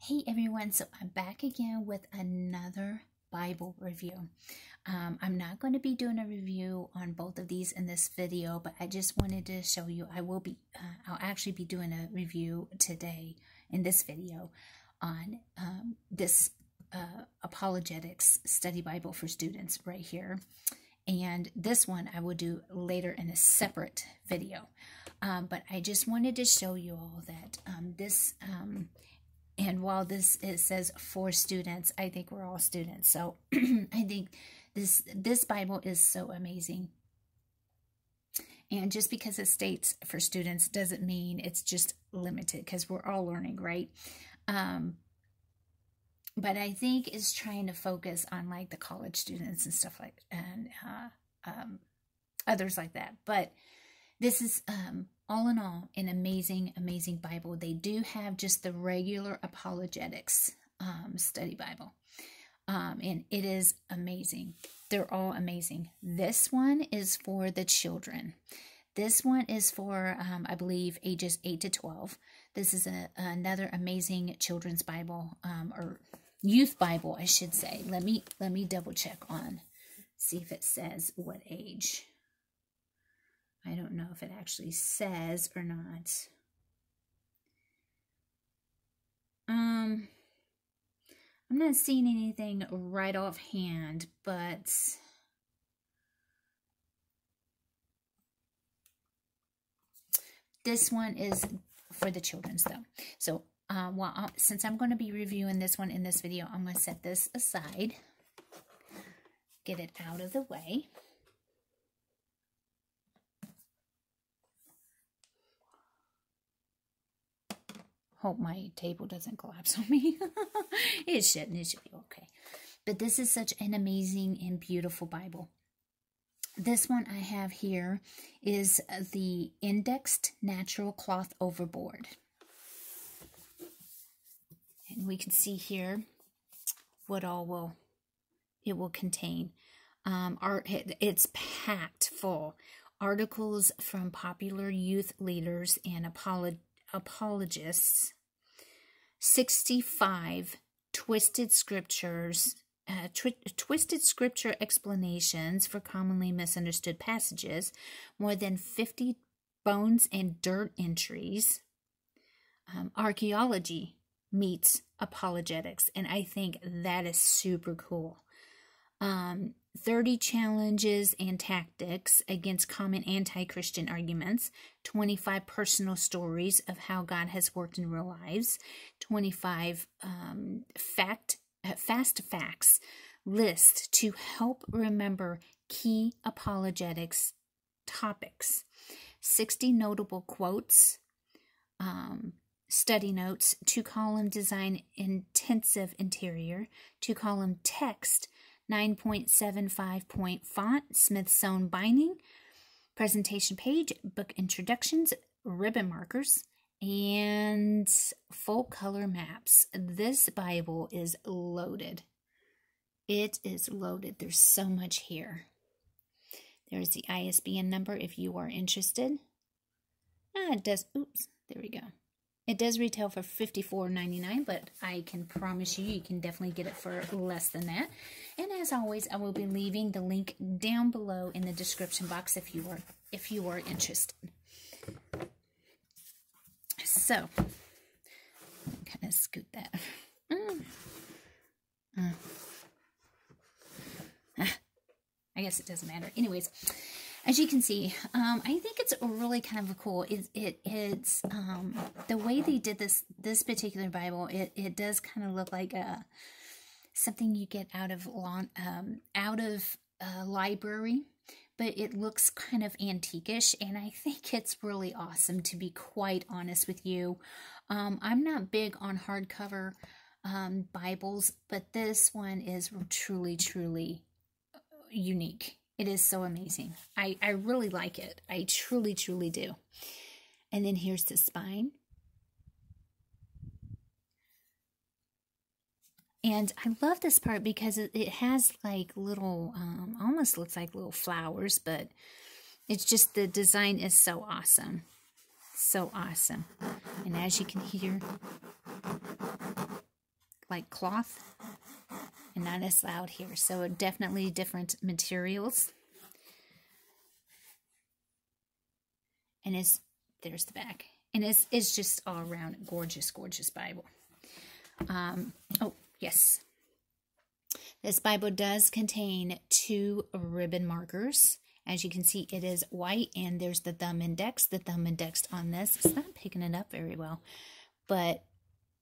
Hey everyone, so I'm back again with another Bible review. Um, I'm not going to be doing a review on both of these in this video, but I just wanted to show you, I will be, uh, I'll actually be doing a review today in this video on um, this uh, apologetics study Bible for students right here. And this one I will do later in a separate video. Um, but I just wanted to show you all that um, this um, and while this it says for students, I think we're all students. So I think this this Bible is so amazing. And just because it states for students doesn't mean it's just limited because we're all learning, right? Um, but I think it's trying to focus on like the college students and stuff like and uh, um, others like that. But this is um, all in all an amazing, amazing Bible. They do have just the regular apologetics um, study Bible, um, and it is amazing. They're all amazing. This one is for the children. This one is for, um, I believe, ages 8 to 12. This is a, another amazing children's Bible, um, or youth Bible, I should say. Let me let me double check on, see if it says what age. I don't know if it actually says or not. Um, I'm not seeing anything right offhand, but this one is for the children's though. So, uh, uh, since I'm going to be reviewing this one in this video, I'm going to set this aside, get it out of the way. Hope my table doesn't collapse on me. it shouldn't. It should be okay. But this is such an amazing and beautiful Bible. This one I have here is the Indexed Natural Cloth Overboard. And we can see here what all will it will contain. Um, art, it's packed full. Articles from popular youth leaders and apologists apologists, 65 twisted scriptures, uh, twi twisted scripture explanations for commonly misunderstood passages, more than 50 bones and dirt entries. Um, archaeology meets apologetics, and I think that is super cool. Um, 30 challenges and tactics against common anti Christian arguments, 25 personal stories of how God has worked in real lives, 25 um, fact, uh, fast facts list to help remember key apologetics topics, 60 notable quotes, um, study notes, two column design intensive interior, two column text 9.75 point font, Smith-Sewn binding, presentation page, book introductions, ribbon markers, and full color maps. This Bible is loaded. It is loaded. There's so much here. There's the ISBN number if you are interested. Ah, it does. Oops, there we go. It does retail for $54.99, but I can promise you, you can definitely get it for less than that. And as always, I will be leaving the link down below in the description box if you are if you are interested. So, kind of scoot that. Mm. Uh. Ah. I guess it doesn't matter. Anyways, as you can see, um, I think it's really kind of cool. It, it it's um, the way they did this this particular Bible. It it does kind of look like a something you get out of lawn um, out of a library, but it looks kind of antiquish, and I think it's really awesome. To be quite honest with you, um, I'm not big on hardcover um, Bibles, but this one is truly truly unique it is so amazing. I, I really like it. I truly, truly do. And then here's the spine. And I love this part because it, it has like little, um, almost looks like little flowers, but it's just the design is so awesome. So awesome. And as you can hear, like cloth and not as loud here. So definitely different materials. And it's, there's the back. And it's, it's just all around gorgeous, gorgeous Bible. Um, oh, yes. This Bible does contain two ribbon markers. As you can see, it is white, and there's the thumb index. The thumb index on this, it's not picking it up very well, but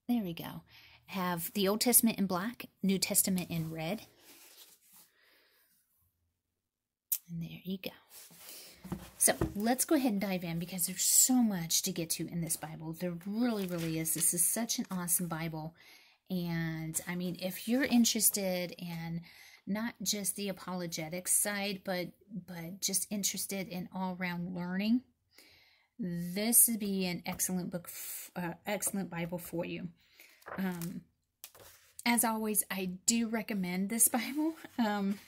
there we go. Have the Old Testament in black, New Testament in red. And there you go. So let's go ahead and dive in because there's so much to get to in this Bible. There really, really is. This is such an awesome Bible. And I mean, if you're interested in not just the apologetics side, but but just interested in all around learning, this would be an excellent book, uh, excellent Bible for you. Um, as always, I do recommend this Bible. Um,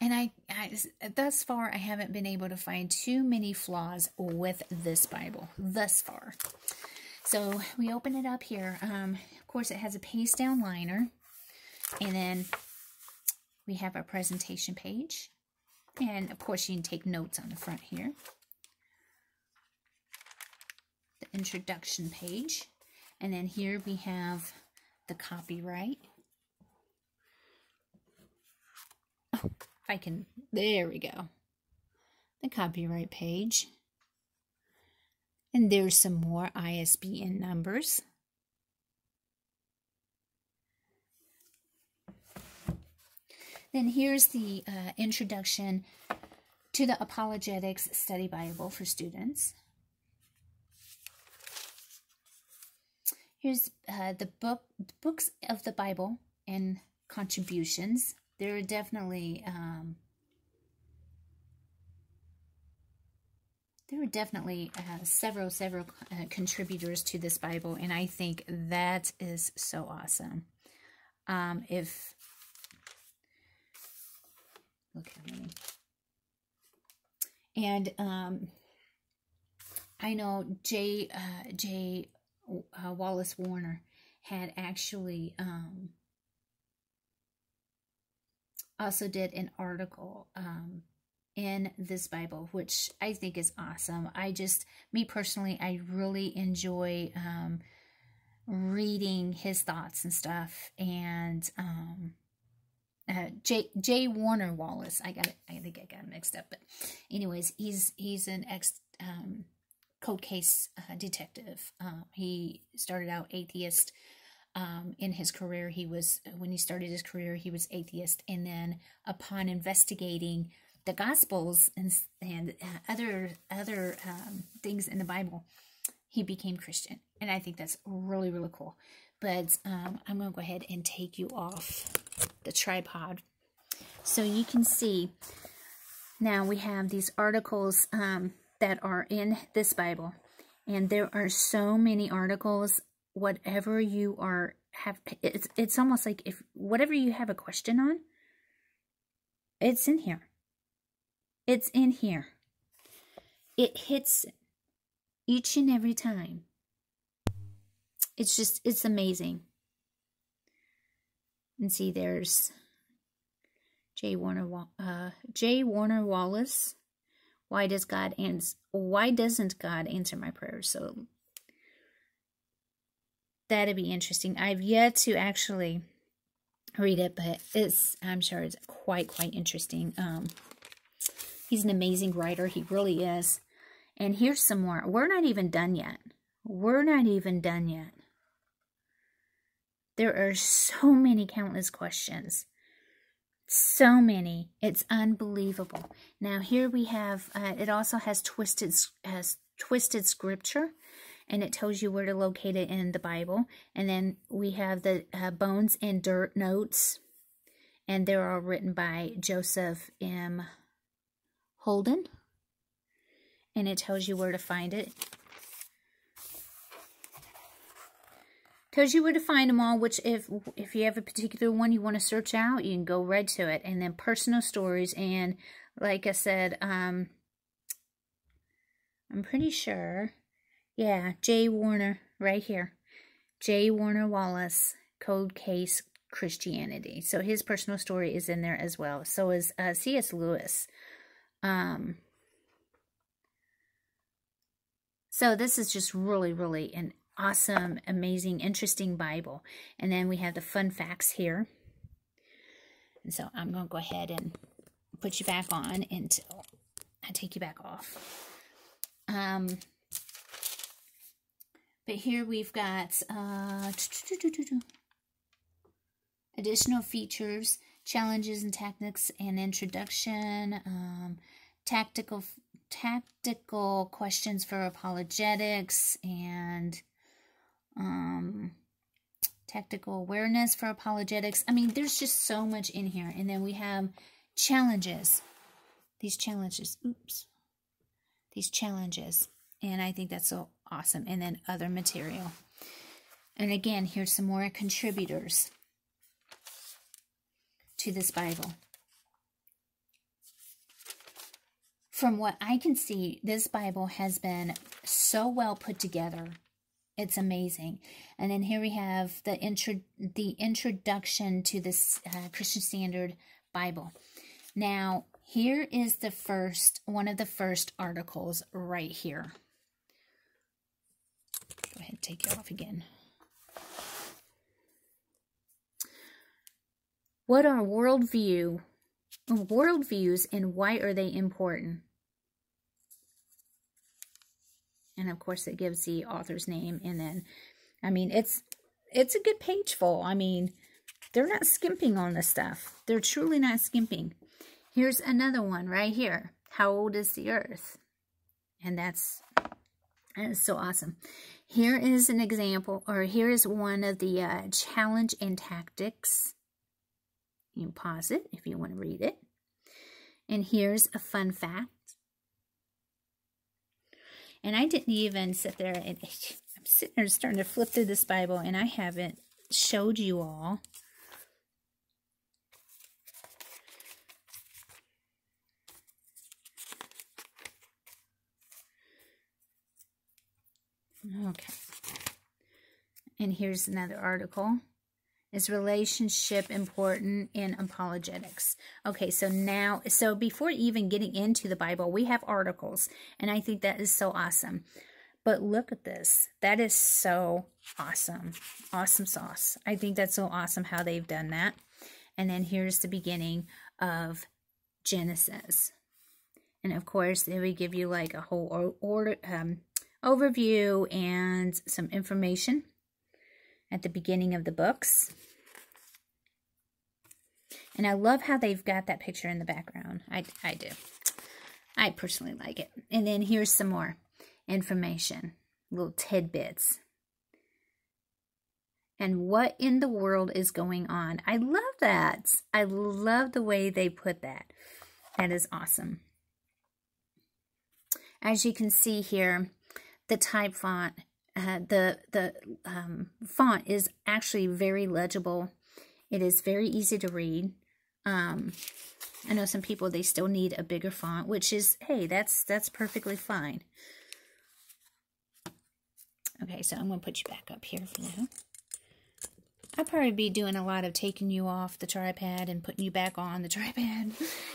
and I, I, thus far, I haven't been able to find too many flaws with this Bible, thus far. So we open it up here. Um, of course, it has a paste down liner. And then we have our presentation page. And of course, you can take notes on the front here. The introduction page. And then here we have the copyright. Oh, I can, there we go. The copyright page. And there's some more ISBN numbers. Then here's the uh, introduction to the Apologetics Study Bible for students. Here's uh, the book, books of the Bible and contributions. There are definitely um, there are definitely uh, several several uh, contributors to this Bible, and I think that is so awesome. Um, if look how many, and um, I know Jay uh, uh, Wallace Warner had actually um, also did an article um, in this Bible, which I think is awesome. I just, me personally, I really enjoy um, reading his thoughts and stuff. And um, uh, Jay Jay Warner Wallace, I got it. I think I got mixed up, but anyways, he's he's an ex um, cold case uh, detective. Um, he started out atheist. Um, in his career, he was when he started his career, he was atheist, and then upon investigating the Gospels and and uh, other other um, things in the Bible, he became Christian, and I think that's really really cool. But um, I'm gonna go ahead and take you off the tripod so you can see. Now we have these articles um, that are in this Bible. And there are so many articles, whatever you are, have, it's, it's almost like if, whatever you have a question on, it's in here. It's in here. It hits each and every time. It's just, it's amazing. And see, there's J. Warner, uh, J. Warner Wallace why does God answer? Why doesn't God answer my prayers? So that'd be interesting. I've yet to actually read it, but it's I'm sure it's quite quite interesting. Um, he's an amazing writer. He really is. And here's some more. We're not even done yet. We're not even done yet. There are so many countless questions. So many. It's unbelievable. Now here we have, uh, it also has twisted, has twisted scripture and it tells you where to locate it in the Bible. And then we have the uh, bones and dirt notes and they're all written by Joseph M. Holden. And it tells you where to find it. Tells you to find them all, which if if you have a particular one you want to search out, you can go right to it. And then personal stories, and like I said, um, I'm pretty sure, yeah, Jay Warner right here. J. Warner Wallace, Cold Case Christianity. So his personal story is in there as well. So is uh, C.S. Lewis. Um, so this is just really, really an awesome, amazing, interesting Bible. And then we have the fun facts here. And so I'm going to go ahead and put you back on until I take you back off. Um, but here we've got uh, additional features, challenges and tactics and introduction, um, tactical tactical questions for apologetics and um, tactical awareness for apologetics. I mean, there's just so much in here. And then we have challenges. These challenges, oops, these challenges. And I think that's so awesome. And then other material. And again, here's some more contributors to this Bible. From what I can see, this Bible has been so well put together. It's amazing. And then here we have the intro the introduction to this uh, Christian Standard Bible. Now, here is the first one of the first articles right here. Go ahead and take it off again. What are worldview worldviews and why are they important? And of course it gives the author's name and then I mean it's it's a good page full. I mean, they're not skimping on this stuff. They're truly not skimping. Here's another one right here. How old is the earth? And that's that is so awesome. Here is an example, or here is one of the uh, challenge and tactics you can pause it if you want to read it. And here's a fun fact. And I didn't even sit there and I'm sitting there starting to flip through this Bible and I haven't showed you all. Okay. And here's another article. Is relationship important in apologetics? Okay, so now, so before even getting into the Bible, we have articles, and I think that is so awesome. But look at this. That is so awesome. Awesome sauce. I think that's so awesome how they've done that. And then here's the beginning of Genesis. And of course, they would give you like a whole order, um, overview and some information at the beginning of the books. And I love how they've got that picture in the background. I, I do. I personally like it. And then here's some more information, little tidbits. And what in the world is going on? I love that. I love the way they put that. That is awesome. As you can see here, the type font uh, the the um, font is actually very legible. It is very easy to read. Um, I know some people, they still need a bigger font, which is, hey, that's that's perfectly fine. Okay, so I'm going to put you back up here for now. I'll probably be doing a lot of taking you off the tripod and putting you back on the tripod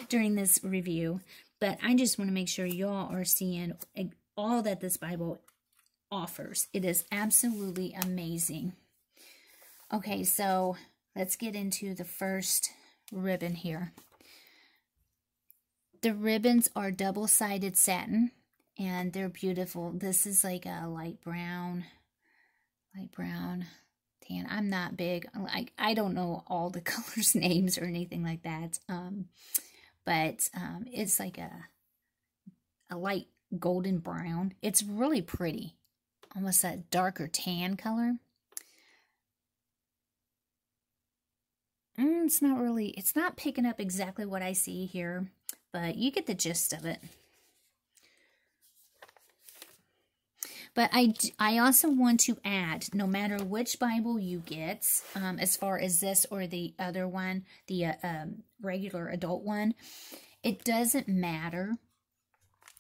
during this review. But I just want to make sure y'all are seeing all that this Bible offers. It is absolutely amazing. Okay, so let's get into the first ribbon here. The ribbons are double-sided satin, and they're beautiful. This is like a light brown, light brown tan. I'm not big. Like I don't know all the colors names or anything like that. Um, but um, it's like a a light golden brown. It's really pretty almost that darker tan color. Mm, it's not really, it's not picking up exactly what I see here, but you get the gist of it. But I, I also want to add, no matter which Bible you get, um, as far as this or the other one, the uh, um, regular adult one, it doesn't matter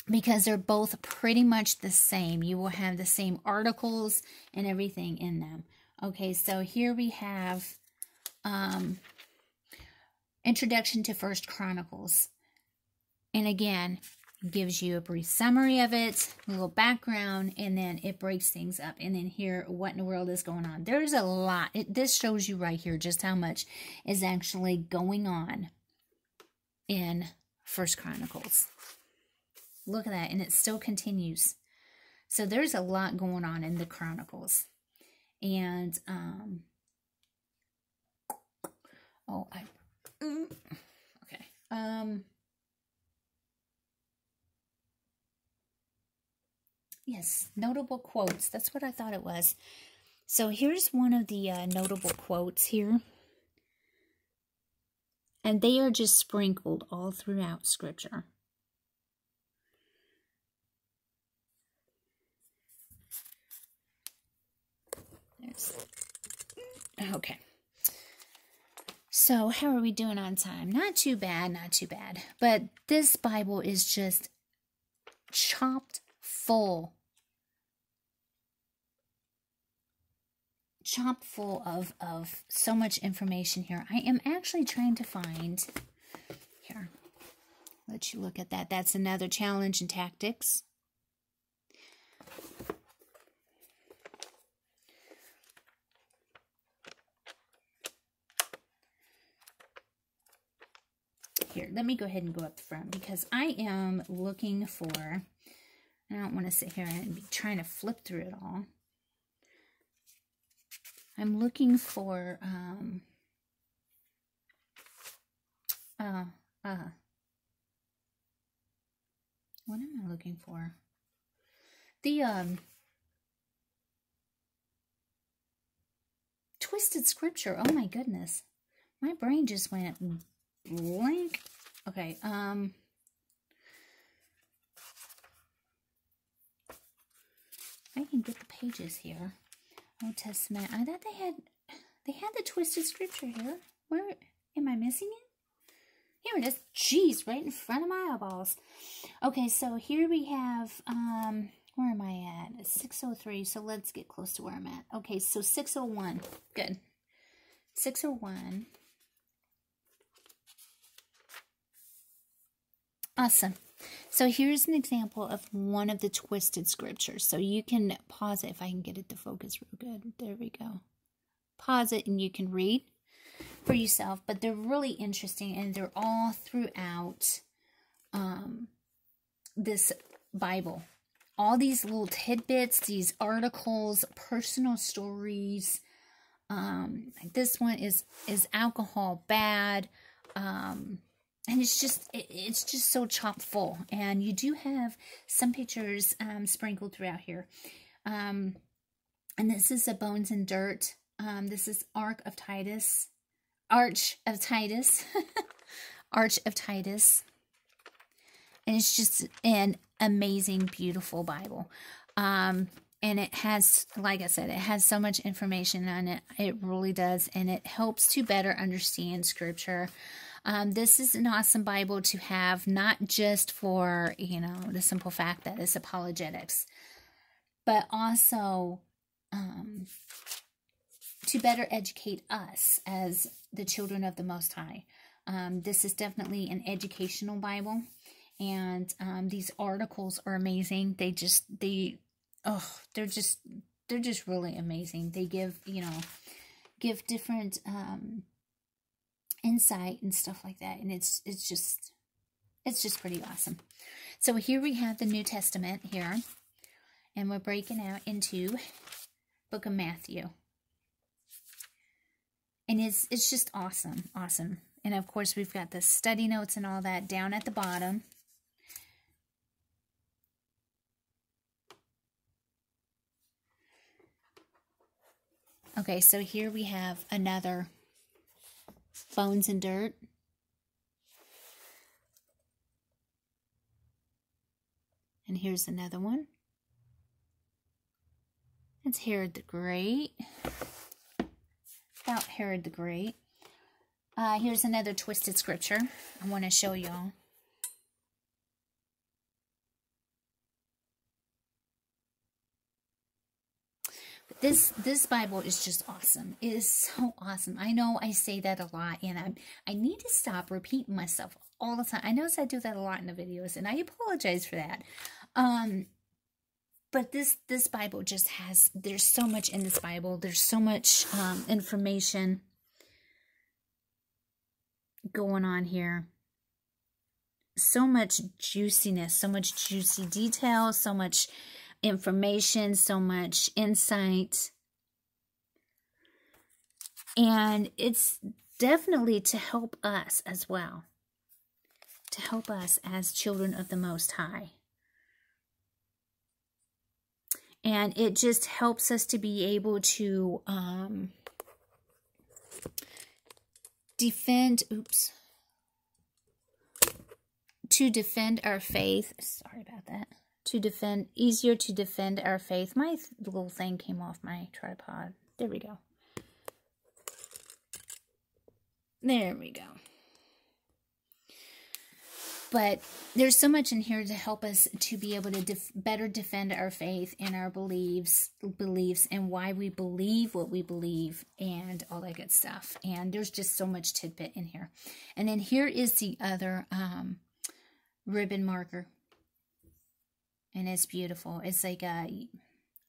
because they're both pretty much the same. You will have the same articles and everything in them. Okay, so here we have um, Introduction to First Chronicles. And again, gives you a brief summary of it, a little background, and then it breaks things up. And then here, what in the world is going on? There's a lot. It, this shows you right here just how much is actually going on in First Chronicles. Look at that, and it still continues. So there's a lot going on in the Chronicles. And, um, oh, I, mm, okay. Um, Yes, notable quotes. That's what I thought it was. So here's one of the uh, notable quotes here. And they are just sprinkled all throughout Scripture. Okay. So, how are we doing on time? Not too bad, not too bad. But this Bible is just chopped full chock full of, of so much information here. I am actually trying to find, here, let you look at that. That's another challenge in tactics. Here, let me go ahead and go up front because I am looking for, I don't want to sit here and be trying to flip through it all. I'm looking for, um, uh, uh, what am I looking for? The, um, twisted scripture. Oh my goodness. My brain just went blank. Okay, um, I can get the pages here. Old Testament. I thought they had they had the twisted scripture here. Where am I missing it? Here it is. Jeez, right in front of my eyeballs. Okay, so here we have um where am I at? 603. So let's get close to where I'm at. Okay, so 601. Good. 601. Awesome. So here's an example of one of the twisted scriptures. So you can pause it if I can get it to focus real good. There we go. Pause it and you can read for yourself. But they're really interesting and they're all throughout um, this Bible. All these little tidbits, these articles, personal stories. Um, this one is is alcohol bad? Um, and it's just it, it's just so chock full. And you do have some pictures um, sprinkled throughout here. Um, and this is a bones and dirt. Um, this is arc of titus arch of titus arch of titus. And it's just an amazing beautiful bible. Um, and it has like i said it has so much information on it. It really does. And it helps to better understand scripture um, this is an awesome Bible to have, not just for, you know, the simple fact that it's apologetics, but also um, to better educate us as the children of the Most High. Um, this is definitely an educational Bible, and um, these articles are amazing. They just, they, oh, they're just, they're just really amazing. They give, you know, give different um, insight and stuff like that. And it's it's just it's just pretty awesome. So here we have the New Testament here. And we're breaking out into Book of Matthew. And it's it's just awesome. Awesome. And of course we've got the study notes and all that down at the bottom. Okay, so here we have another Bones and Dirt. And here's another one. It's Herod the Great. About Herod the Great. Uh, here's another twisted scripture I want to show y'all. This this Bible is just awesome. It is so awesome. I know I say that a lot, and I I need to stop repeating myself all the time. I know I do that a lot in the videos, and I apologize for that. Um, but this this Bible just has there's so much in this Bible. There's so much um, information going on here. So much juiciness, so much juicy detail, so much information, so much insight. And it's definitely to help us as well, to help us as children of the Most High. And it just helps us to be able to um, defend, oops, to defend our faith. Sorry about that to defend, easier to defend our faith. My little thing came off my tripod. There we go. There we go. But there's so much in here to help us to be able to def better defend our faith and our beliefs, beliefs and why we believe what we believe and all that good stuff. And there's just so much tidbit in here. And then here is the other um, ribbon marker and it's beautiful. It's like a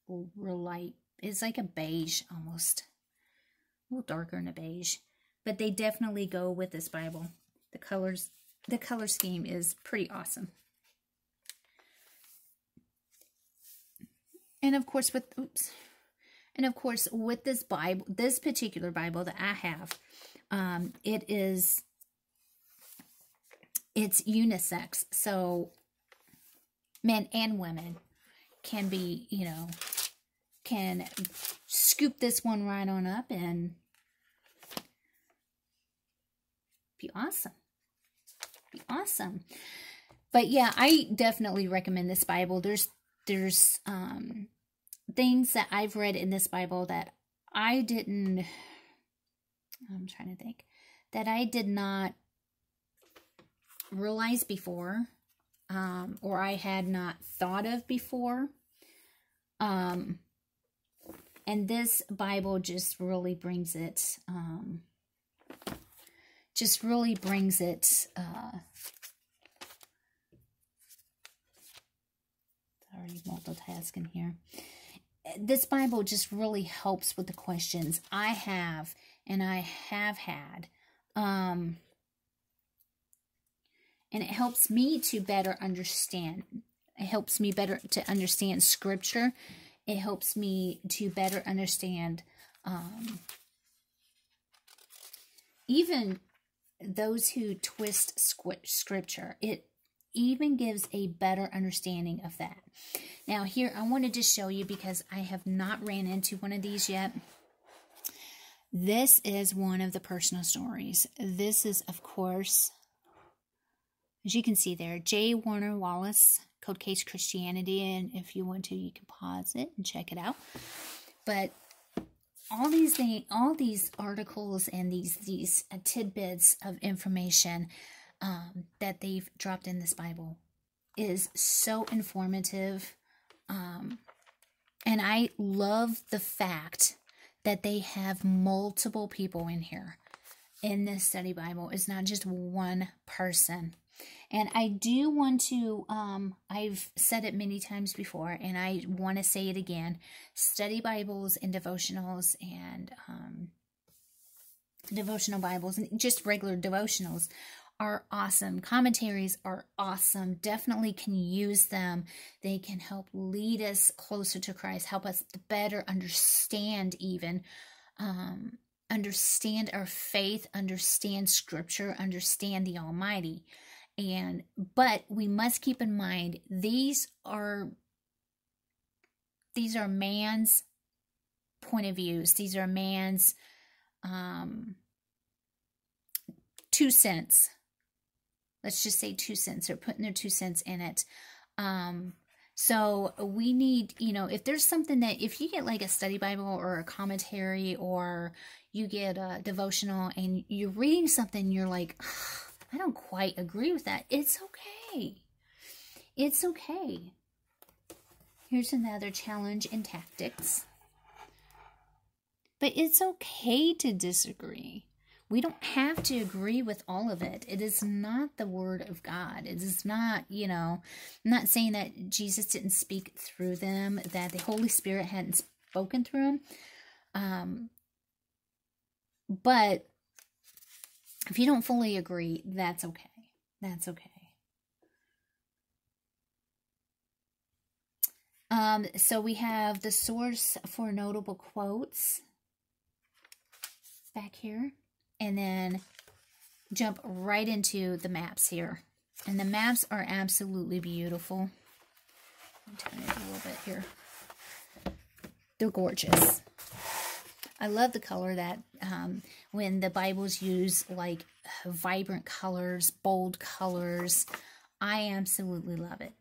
real light. It's like a beige almost, a little darker than a beige, but they definitely go with this Bible. The colors, the color scheme is pretty awesome. And of course, with oops, and of course with this Bible, this particular Bible that I have, um, it is it's unisex. So men and women can be, you know, can scoop this one right on up and be awesome. Be awesome. But yeah, I definitely recommend this Bible. There's there's um things that I've read in this Bible that I didn't I'm trying to think that I did not realize before um, or I had not thought of before. Um, and this Bible just really brings it, um, just really brings it, uh, sorry, multitasking here. This Bible just really helps with the questions I have and I have had. Um, and it helps me to better understand. It helps me better to understand scripture. It helps me to better understand um, even those who twist scripture. It even gives a better understanding of that. Now here, I wanted to show you because I have not ran into one of these yet. This is one of the personal stories. This is, of course, as you can see there, J. Warner Wallace, Cold Case Christianity, and if you want to, you can pause it and check it out. But all these things, all these articles and these these tidbits of information um, that they've dropped in this Bible is so informative, um, and I love the fact that they have multiple people in here in this study Bible. It's not just one person. And I do want to, um, I've said it many times before, and I want to say it again study Bibles and devotionals and um, devotional Bibles and just regular devotionals are awesome. Commentaries are awesome. Definitely can use them. They can help lead us closer to Christ, help us better understand even um, understand our faith, understand scripture, understand the Almighty and but we must keep in mind these are these are man's point of views. These are man's um two cents. Let's just say two cents. They're putting their two cents in it. Um so we need you know if there's something that if you get like a study bible or a commentary or you get a devotional and you're reading something you're like I don't quite agree with that. It's okay. It's okay. Here's another challenge in tactics. But it's okay to disagree. We don't have to agree with all of it. It is not the word of God. It is not, you know, I'm not saying that Jesus didn't speak through them, that the Holy Spirit hadn't spoken through them. Um, but if you don't fully agree, that's okay. That's okay. Um, so we have the source for notable quotes back here and then jump right into the maps here. And the maps are absolutely beautiful. turn it a little bit here. They're gorgeous. I love the color that um, when the Bibles use like vibrant colors, bold colors, I absolutely love it.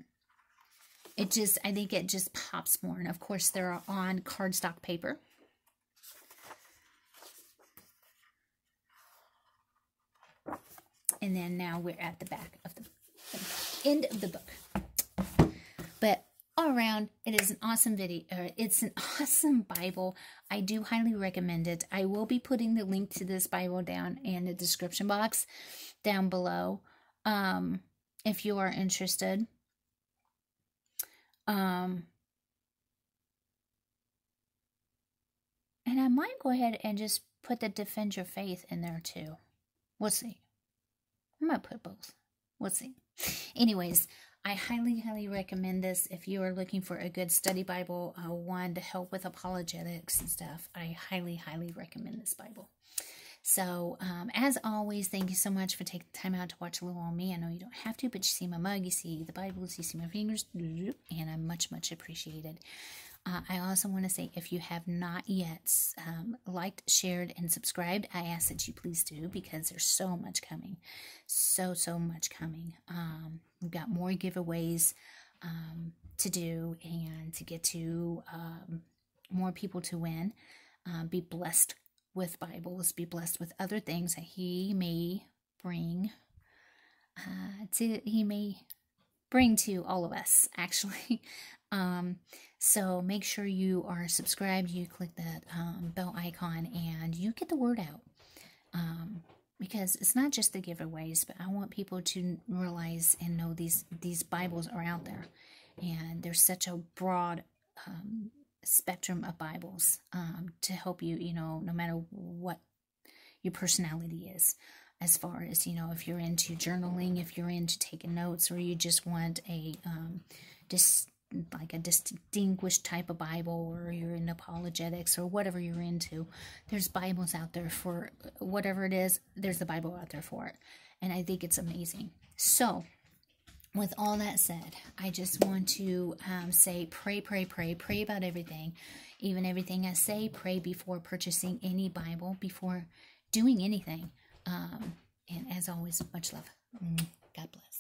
It just, I think it just pops more. And of course, they're on cardstock paper. And then now we're at the back of the, end of the book. But all around, it is an awesome video. Uh, it's an awesome Bible. I do highly recommend it. I will be putting the link to this Bible down in the description box down below um, if you are interested. Um, and I might go ahead and just put the Defend Your Faith in there too. We'll see. I might put both. We'll see. Anyways, I highly, highly recommend this if you are looking for a good study Bible, uh, one to help with apologetics and stuff. I highly, highly recommend this Bible. So, um, as always, thank you so much for taking the time out to watch a little on me. I know you don't have to, but you see my mug, you see the Bibles, you see my fingers, and I'm much, much appreciated. Uh, I also want to say if you have not yet um, liked, shared, and subscribed, I ask that you please do because there's so much coming. So, so much coming. Um, we've got more giveaways um, to do and to get to um, more people to win. Uh, be blessed with Bibles, be blessed with other things that He may bring uh, to, He may bring to all of us, actually. Um, so make sure you are subscribed, you click that um, bell icon, and you get the word out. Um, because it's not just the giveaways, but I want people to realize and know these these Bibles are out there, and there's such a broad um, spectrum of Bibles um, to help you. You know, no matter what your personality is, as far as you know, if you're into journaling, if you're into taking notes, or you just want a um, just like a distinguished type of Bible or you're in apologetics or whatever you're into, there's Bibles out there for whatever it is, there's a Bible out there for it. And I think it's amazing. So, with all that said, I just want to um, say pray, pray, pray, pray about everything. Even everything I say, pray before purchasing any Bible, before doing anything. Um, and as always, much love. God bless.